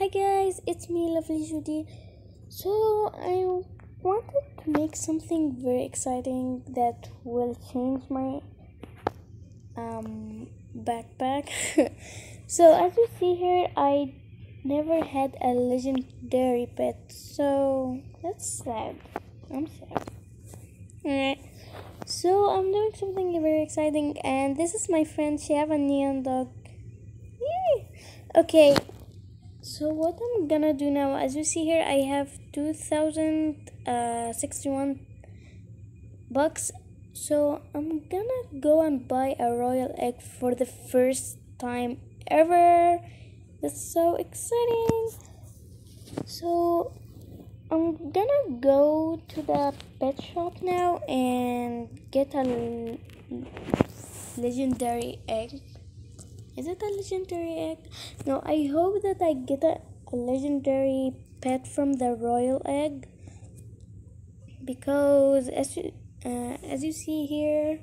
Hi guys, it's me, Lovely Joudy. So I wanted to make something very exciting that will change my um backpack. so as you see here, I never had a legendary pet, so that's sad. I'm sad. Alright. So I'm doing something very exciting, and this is my friend. She have a neon dog. Yay! Okay, so what I'm gonna do now, as you see here, I have 2061 uh, bucks. So I'm gonna go and buy a royal egg for the first time ever. That's so exciting. So I'm gonna go to the pet shop now and get a legendary egg. Is it a legendary egg? No, I hope that I get a, a legendary pet from the royal egg because as you, uh, as you see here,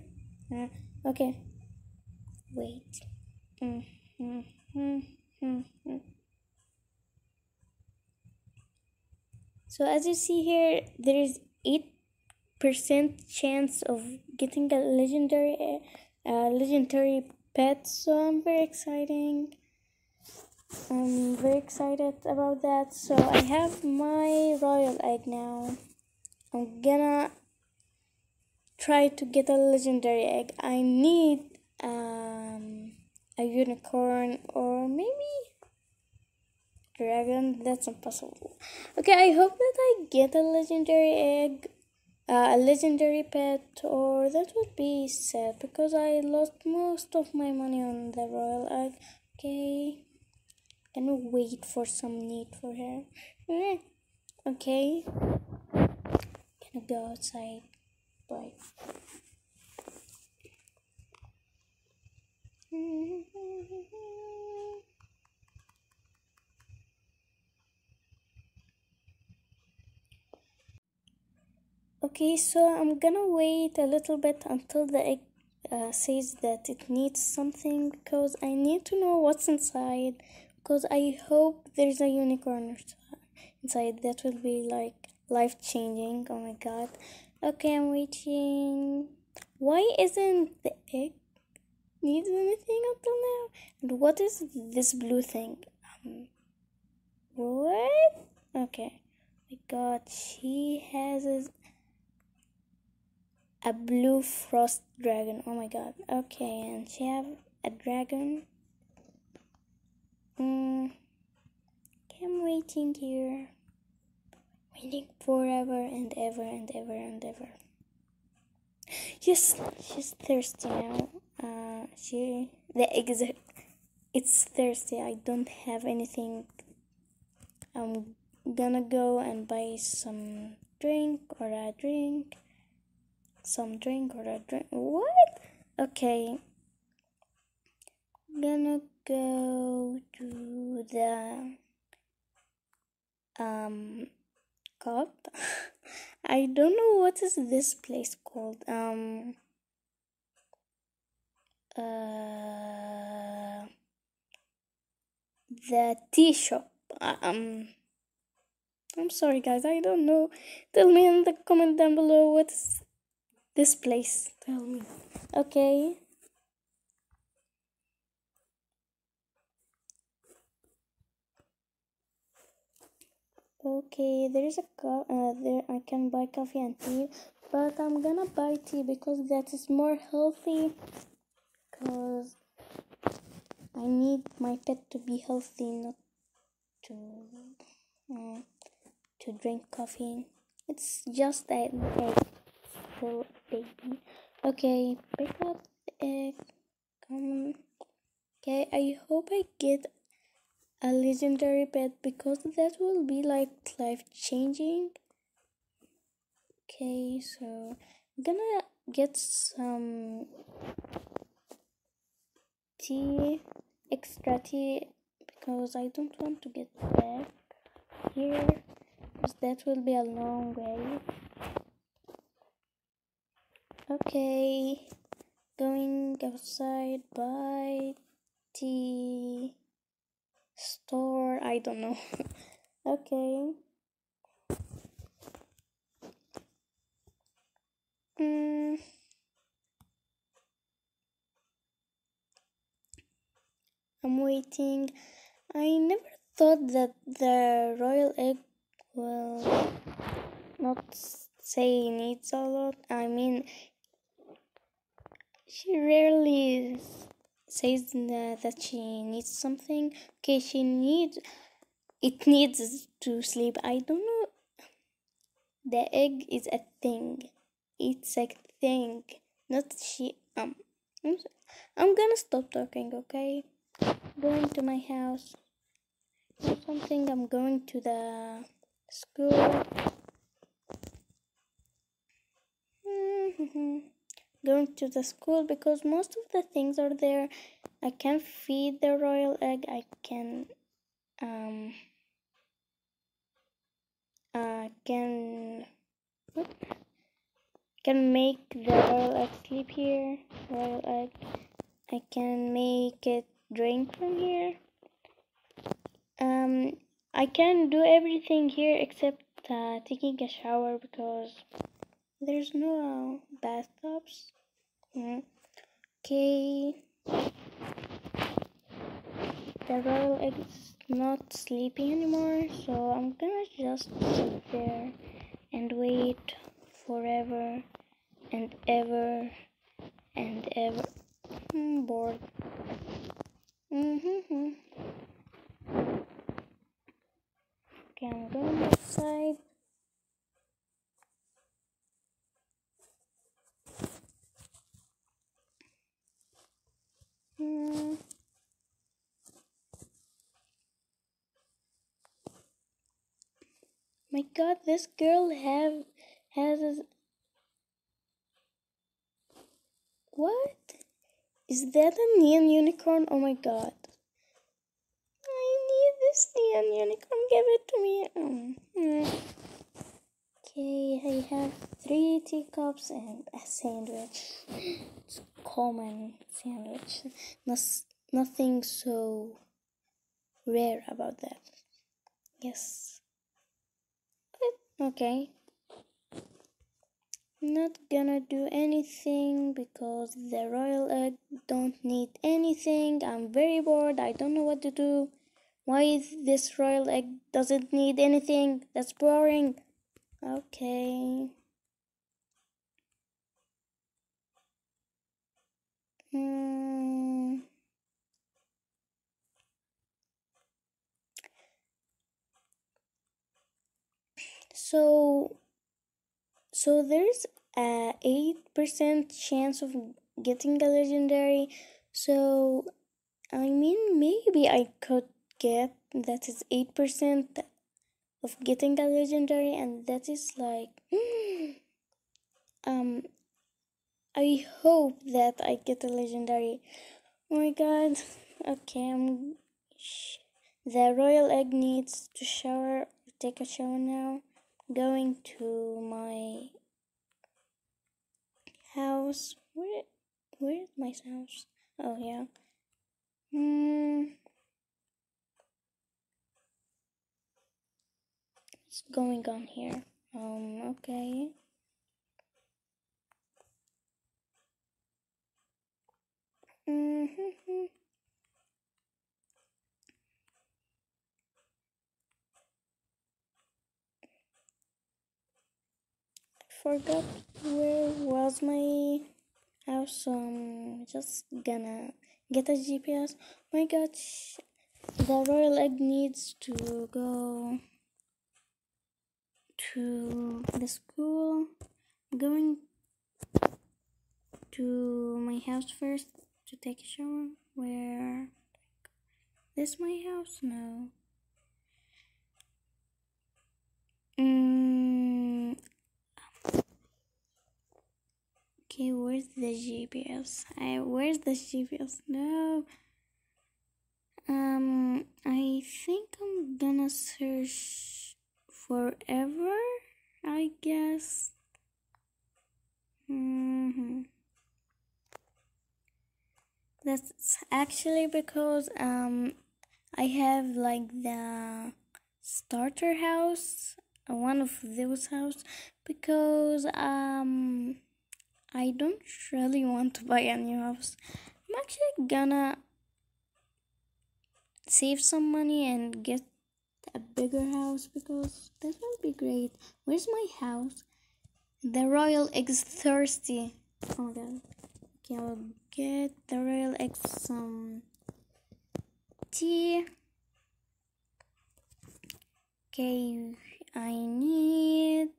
uh, okay, wait. Mm -hmm, mm -hmm. So as you see here, there is eight percent chance of getting a legendary, uh, legendary pet. So I'm very exciting. I'm very excited about that. So I have my royal egg now. I'm gonna try to get a legendary egg. I need um, a unicorn or maybe dragon that's impossible okay i hope that i get a legendary egg uh, a legendary pet or that would be sad because i lost most of my money on the royal egg okay gonna wait for some need for her. Okay. Gonna go outside. Bye okay so i'm gonna wait a little bit until the egg uh, says that it needs something because i need to know what's inside because i hope there's a unicorn inside that will be like life changing oh my god. Okay i'm waiting. Why isn't the egg needs anything until now? And what is this blue thing? Um, what? Okay. My god she has a blue frost dragon. Oh my god. Okay and she have a dragon. Mm, i'm waiting here. Waiting forever and ever and ever and ever. Yes she's thirsty now. Uh she the exit it's thirsty. I don't have anything. I'm gonna go and buy some drink or a drink some drink or a drink. What? Okay. I'm gonna go to the um cup. I don't know what is this place called. Um uh the tea shop. Um I'm sorry guys, I don't know. Tell me in the comment down below what's this place. Tell me. Okay. Okay, there is a co- uh, there I can buy coffee and tea, but I'm gonna buy tea because that is more healthy. Cause I need my pet to be healthy, not to uh, to drink coffee. It's just that. little baby. Okay, pick up egg. Come. Okay, I hope I get a legendary pet because that will be like life changing. Okay, so I'm gonna get some tea, extra tea, because I don't want to get back here because that will be a long way. Okay, going outside by the store. I don't know. okay. Mm. I'm waiting. I never thought that the royal egg will not say needs a lot. I mean, she rarely says that she needs something. Okay, she needs it needs to sleep. I don't know. The egg is a thing. It's a thing, not she. Um, I'm, I'm gonna stop talking. Okay, going to my house. Or something. I'm going to the school. going to the school because most of the things are there. I can feed the royal egg. I can um I can what? can make the royal egg sleep here. Royal egg. I can make it drink from here. Um, I can do everything here except uh, taking a shower because there's no bathtubs. Mm. Okay. The royal egg is not sleeping anymore, so I'm gonna just sit there and wait forever and ever and ever. I'm bored. Mm-hmm. Okay, I'm going outside. Hmm. My god, this girl have has a What? Is that a neon unicorn? Oh my god. I need this neon unicorn. Give it to me. Mm. Okay, I have three teacups and a sandwich. It's common sandwich. Nos nothing so rare about that. Yes. Okay. Not gonna do anything because the royal egg don't need anything. I'm very bored. I don't know what to do. Why is this royal egg doesn't need anything? That's boring. Okay. Hmm. So, so there's a eight percent chance of getting a legendary. So, I mean, maybe I could get that is eight percent of getting a legendary, and that is like, um, I hope that I get a legendary. Oh my god. Okay, I'm. The royal egg needs to shower, take a shower now. Going to my house. Where, where is my house? Oh yeah. Hmm. What's going on here? Um. Okay. Mm-hmm. forgot where was my house, so I'm just gonna get a GPS. My gosh, the royal egg needs to go to the school. I'm Going to my house first to take a shower. Where? This my house? No. Mm. Okay, where's the GPS? I where's the GPS? No. Um, I think I'm gonna search forever. I guess. Mm-hmm. That's actually because um I have like the starter house, one of those house, because um I don't really want to buy a new house. I'm actually gonna save some money and get a bigger house because that would be great. Where's my house? The royal egg is thirsty. Oh god. Okay, I'll get the royal egg some tea. Okay, I need.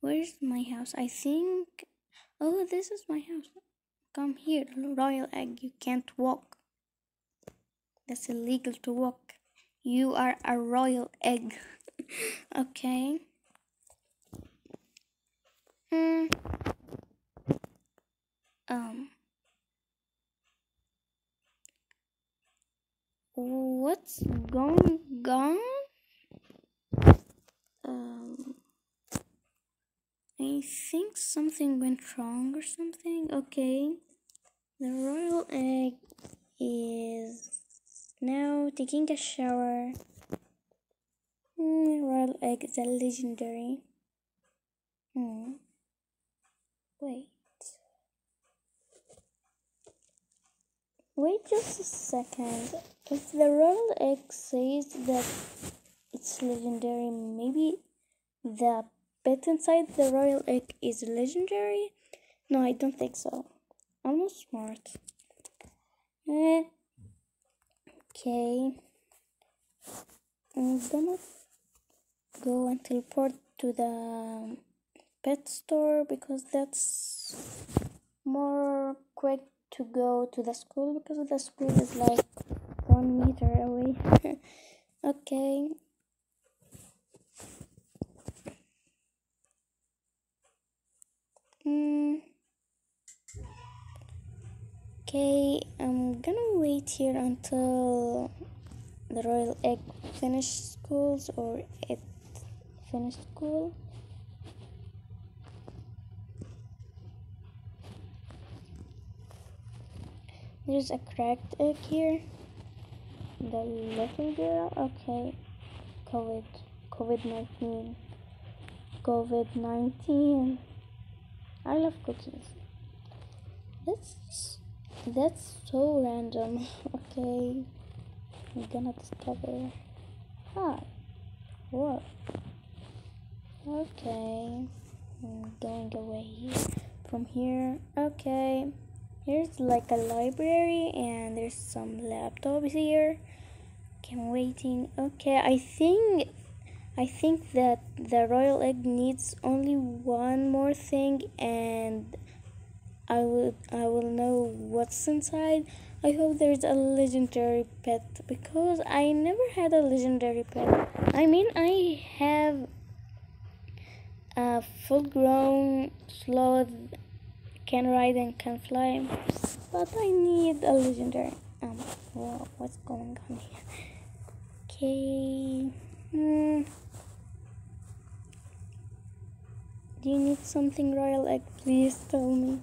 Where's my house? I think. Oh, this is my house. Come here, royal egg. You can't walk. That's illegal to walk. You are a royal egg. okay. Hmm. Um. What's going on? Um. I think something went wrong or something. Okay. The royal egg is now taking a shower. Mm, royal egg is a legendary. Hmm. Wait. Wait just a second. If the royal egg says that it's legendary, maybe the pet inside the royal egg is legendary? No, I don't think so. I'm not smart. Eh. Okay. I'm gonna go and teleport to the pet store because that's more quick to go to the school because the school is like one meter away. okay. Mm. Okay, I'm gonna wait here until the royal egg finish schools or it finished school. There's a cracked egg here. The little girl. Okay. COVID. COVID 19. COVID 19. I love cookies. That's that's so random. okay. I'm gonna discover. Hi. What? Okay. I'm going away from here. Okay. Here's like a library and there's some laptops here. Okay, I'm waiting. Okay, I think I think that the royal egg needs only one more thing and I will I will know what's inside. I hope there's a legendary pet because I never had a legendary pet. I mean I have a full grown sloth can ride and can fly, but I need a legendary. Um, whoa, what's going on here? Okay. Hmm. Do you need something royal egg? Please tell me.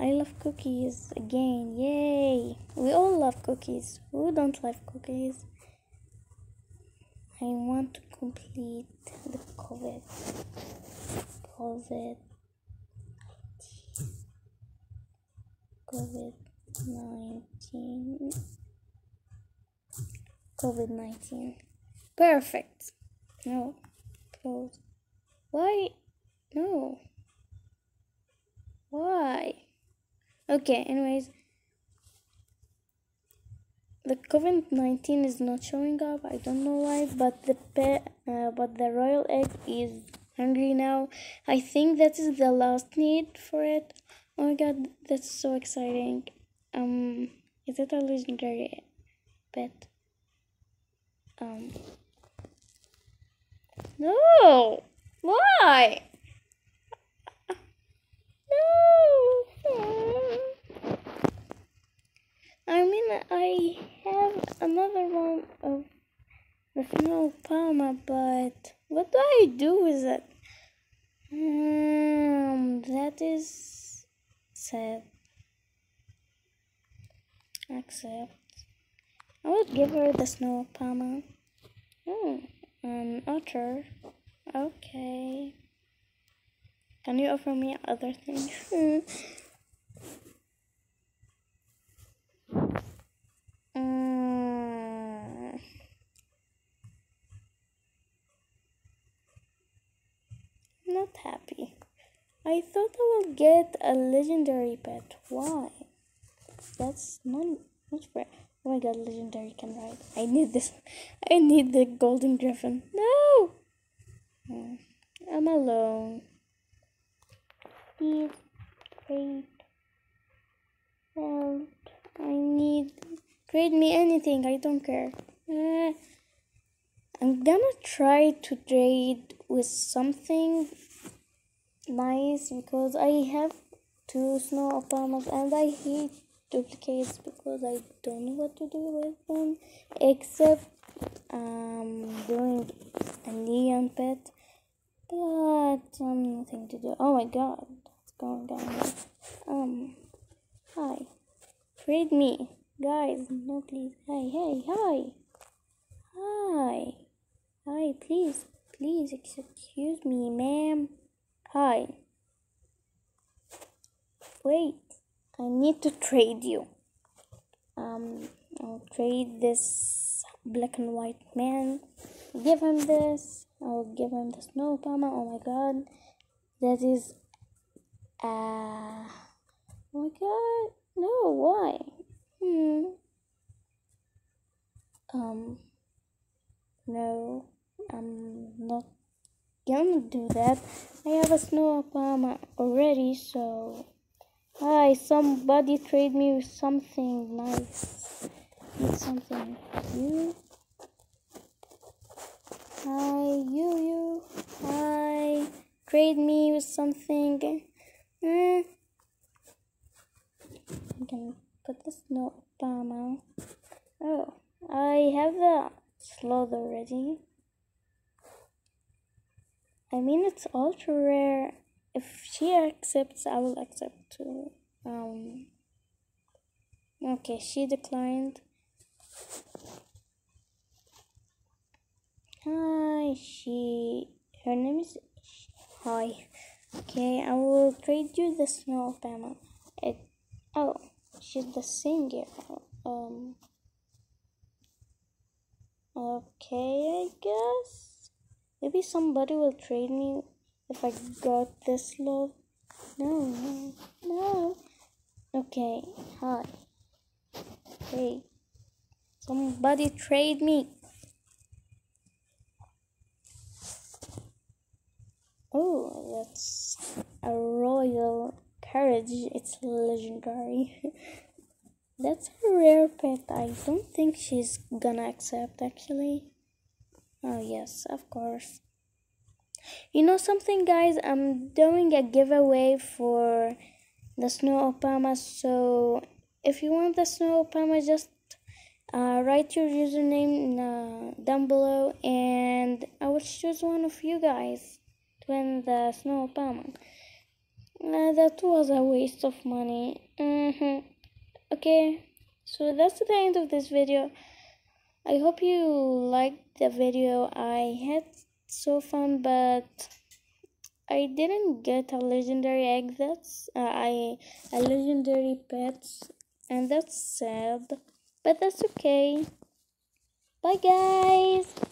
I love cookies again. Yay! We all love cookies. Who don't love cookies? I want to complete the COVID. COVID COVID 19. COVID 19. Perfect. No. Close. Why? No. Why? Okay, anyways. The COVID 19 is not showing up. I don't know why, but the pet, uh, but the royal egg is hungry now. I think that is the last need for it. Oh my god, that's so exciting. Um, is it a legendary pet? Um, no! Why? No! I mean, I have another one of the female Palma, but what do I do with it? Um, that is sad. Accept. I would give her the snow puma. Oh, an otter. Okay. Can you offer me other things? mm. Not happy. I thought I would get a legendary pet. Why? That's not not fair. Oh my god, legendary can ride. I need this. I need the golden griffin. No! Hmm. I'm alone. Please, trade. I need. Trade me anything. I don't care. Uh, I'm gonna try to trade with something nice because I have two snow pumas and I hate duplicates because I don't know what to do with them except um doing a neon pet but um nothing to do oh my god going down here. um hi trade me guys no please hey hey hi hi hi please please excuse me ma'am hi wait I need to trade you. Um, I'll trade this black and white man. Give him this. I'll give him the snow puma. Oh my god, that is. Uh, oh my god, no, why? Hmm. Um. No, I'm not gonna do that. I have a snow puma already, so. Hi, somebody trade me with something nice. Need something. You? Hi, you, you. Hi. Trade me with something. Eh. I can put this note Obama. Oh, I have the sloth already. I mean, it's ultra rare if she accepts i will accept too um okay she declined hi she her name is hi okay i will trade you the snow panel it oh she's the same girl um okay i guess maybe somebody will trade me if I got this love. No, no, no. Okay, hi. Hey, somebody trade me. Oh, that's a royal carriage. It's legendary. that's a rare pet. I don't think she's gonna accept actually. Oh, yes, of course. You know something, guys? I'm doing a giveaway for the Snow Puma. So if you want the Snow Puma, just uh, write your username uh, down below, and I will choose one of you guys to win the Snow Puma. Uh, that was a waste of money. Mm-hmm. Okay, so that's the end of this video. I hope you liked the video. I had so fun but I didn't get a legendary egg that's uh, I a legendary pet and that's sad but that's okay bye guys